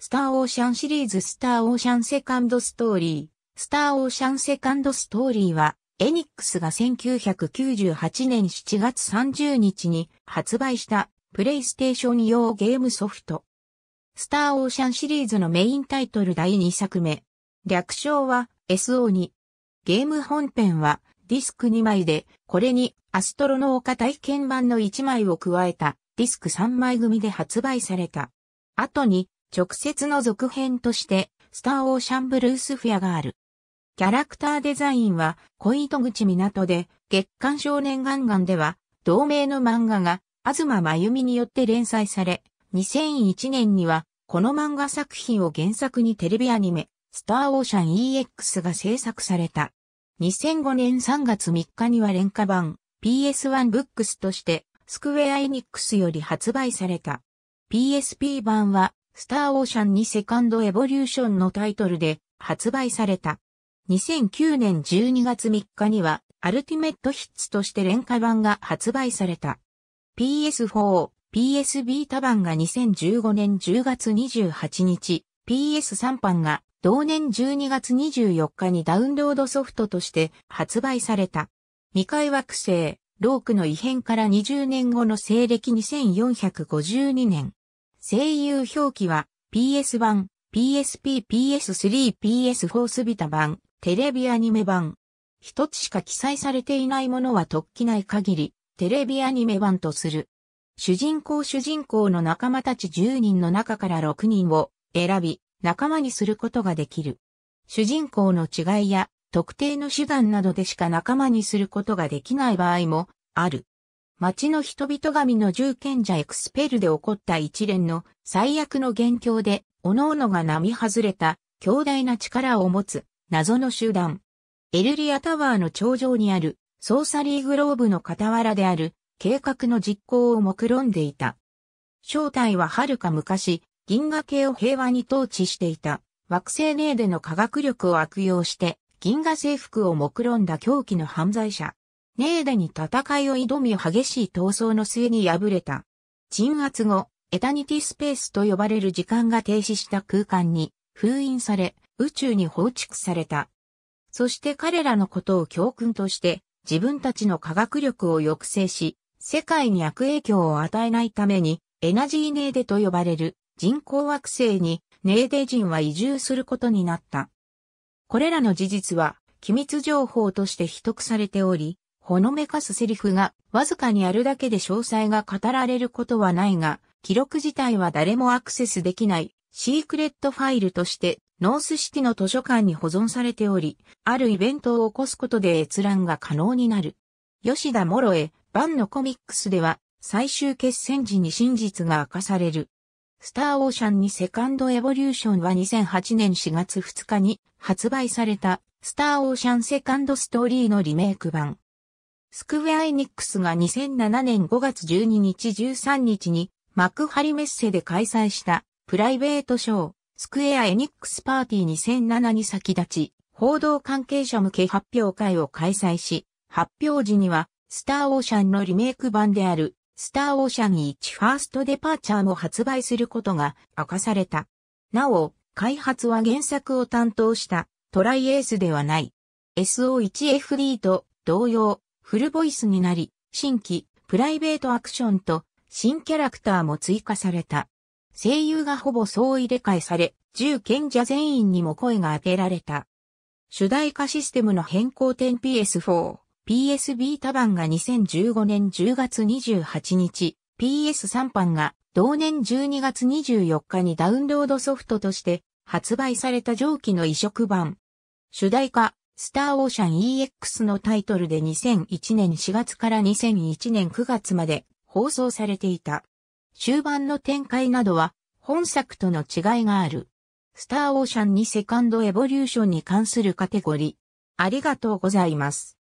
スターオーシャンシリーズスターオーシャンセカンドストーリー。スターオーシャンセカンドストーリーは、エニックスが1998年7月30日に発売したプレイステーション用ゲームソフト。スターオーシャンシリーズのメインタイトル第2作目。略称は SO2。ゲーム本編はディスク2枚で、これにアストロ農家体験版の1枚を加えたディスク3枚組で発売された。後に直接の続編としてスターオーシャンブルースフェアがある。キャラクターデザインは小糸口港で月刊少年ガンガンでは同名の漫画が東真由美によって連載され、2001年にはこの漫画作品を原作にテレビアニメ、スターオーシャン EX が制作された。2005年3月3日には廉価版 PS1 ブックスとしてスクウェアエニックスより発売された。PSP 版はスターオーシャン2セカンドエボリューションのタイトルで発売された。2009年12月3日には、アルティメットヒッツとして廉価版が発売された。PS4、PS ビータ版が2015年10月28日、PS3 版が同年12月24日にダウンロードソフトとして発売された。未開惑星、ロークの異変から20年後の西暦2452年。声優表記は PS 版、PSP、PS3、PS4 スビタ版、テレビアニメ版。一つしか記載されていないものは特記ない限り、テレビアニメ版とする。主人公主人公の仲間たち10人の中から6人を選び、仲間にすることができる。主人公の違いや特定の手段などでしか仲間にすることができない場合もある。町の人々神の銃剣者エクスペルで起こった一連の最悪の元凶で、各々が並外れた強大な力を持つ謎の集団。エルリアタワーの頂上にあるソーサリーグローブの傍らである計画の実行を目論んでいた。正体は遥か昔、銀河系を平和に統治していた惑星ネーデの科学力を悪用して銀河征服を目論んだ狂気の犯罪者。ネーデに戦いを挑み激しい闘争の末に敗れた。鎮圧後、エタニティスペースと呼ばれる時間が停止した空間に封印され、宇宙に放逐された。そして彼らのことを教訓として自分たちの科学力を抑制し、世界に悪影響を与えないためにエナジーネーデと呼ばれる人工惑星にネーデ人は移住することになった。これらの事実は機密情報として秘匿されており、ほのめかすセリフがわずかにあるだけで詳細が語られることはないが、記録自体は誰もアクセスできないシークレットファイルとしてノースシティの図書館に保存されており、あるイベントを起こすことで閲覧が可能になる。吉田諸江版のコミックスでは、最終決戦時に真実が明かされる。スターオーシャンにセカンドエボリューションは2008年4月2日に発売されたスターオーシャンセカンドストーリーのリメイク版。スクウェアエニックスが2007年5月12日13日に幕張メッセで開催したプライベートショースクエアエニックスパーティー2007に先立ち、報道関係者向け発表会を開催し、発表時には、スターオーシャンのリメイク版である、スターオーシャン1ファーストデパーチャーも発売することが明かされた。なお、開発は原作を担当したトライエースではない。SO1FD と同様、フルボイスになり、新規、プライベートアクションと新キャラクターも追加された。声優がほぼ総入れ替えされ、10賢者全員にも声が当てられた。主題歌システムの変更点 PS4、PS ビータ版が2015年10月28日、PS3 版が同年12月24日にダウンロードソフトとして発売された上記の移植版。主題歌、スターオーシャン EX のタイトルで2001年4月から2001年9月まで放送されていた。終盤の展開などは本作との違いがある。スターオーシャンにセカンドエボリューションに関するカテゴリー。ありがとうございます。